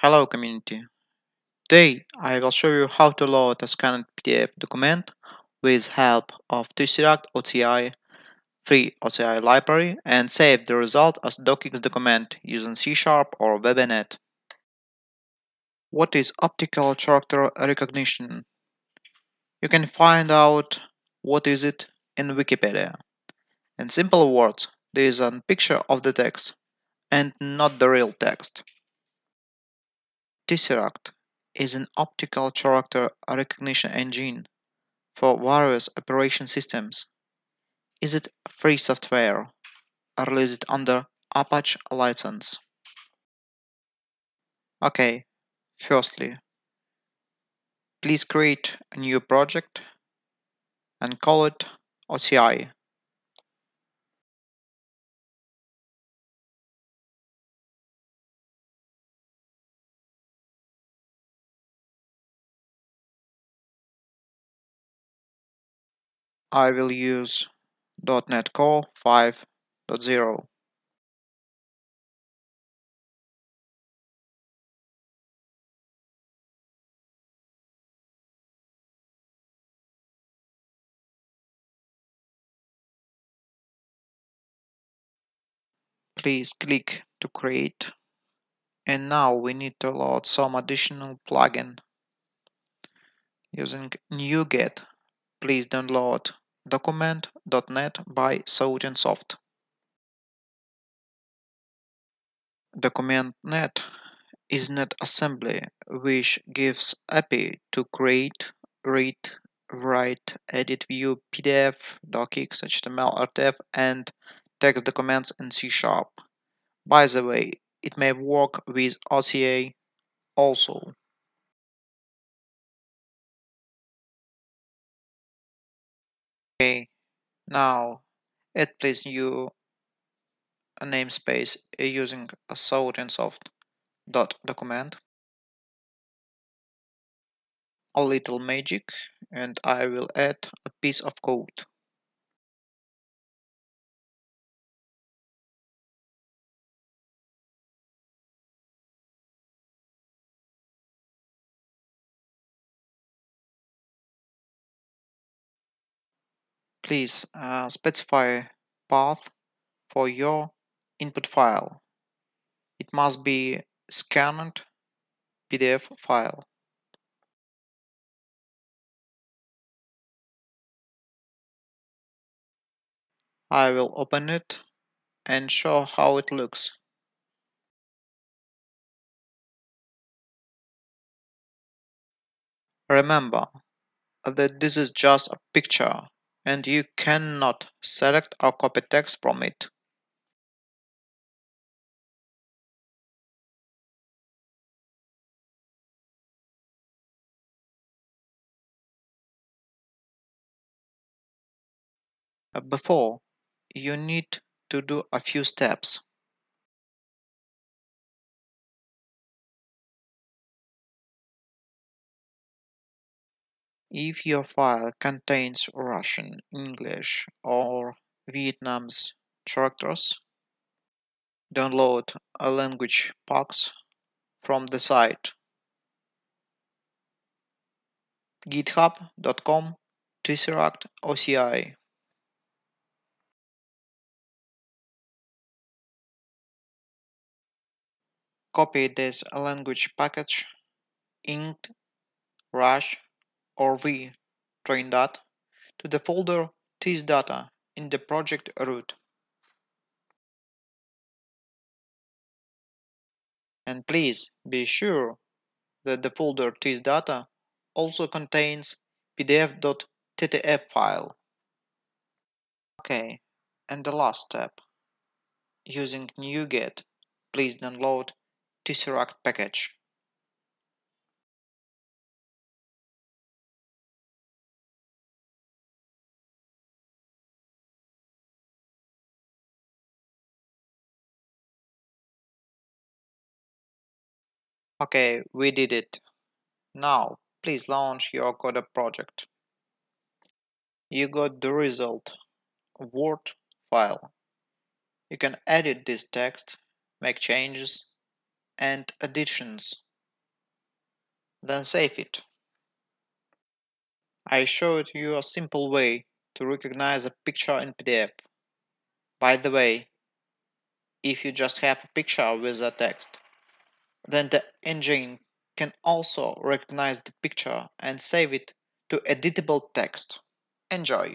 Hello community. Today I will show you how to load a scanned PDF document with help of Tesseract OCR free OCR library and save the result as docx document using C Sharp or VB.NET. What is optical character recognition? You can find out what is it in Wikipedia. In simple words, there is a picture of the text and not the real text. Tesseract is an optical character recognition engine for various operation systems. Is it free software released under Apache license? Okay, firstly, please create a new project and call it OCR. I will use .NET Core 5.0. Please click to create and now we need to load some additional plugin using NuGet. Please download document.net by Soft. Document.net is net assembly which gives API to create, read, write, edit, view PDF, docx, HTML, RTF, and text documents in C Sharp. By the way, it may work with OCR also. Okay, now add please new namespace uh, using a Soft dot document. A little magic and I will add a piece of code. Please uh, specify path for your input file. It must be scanned PDF file. I will open it and show how it looks. Remember that this is just a picture and you cannot select or copy text from it. Before, you need to do a few steps. If your file contains Russian, English, or Vietnamese characters, download a language packs from the site github.com tesseract OCR. Copy this language package int, rush, or v train.dat to the folder tessdata in the project root. And please be sure that the folder tessdata also contains pdf.ttf file. Okay, and the last step. Using NuGet, please download Tesseract package. Okay, we did it. Now, please launch your Coda project. You got the result, Word file. You can edit this text, make changes and additions. then save it. I showed you a simple way to recognize a picture in PDF. By the way, if you just have a picture with a text, then the engine can also recognize the picture and save it to editable text. Enjoy!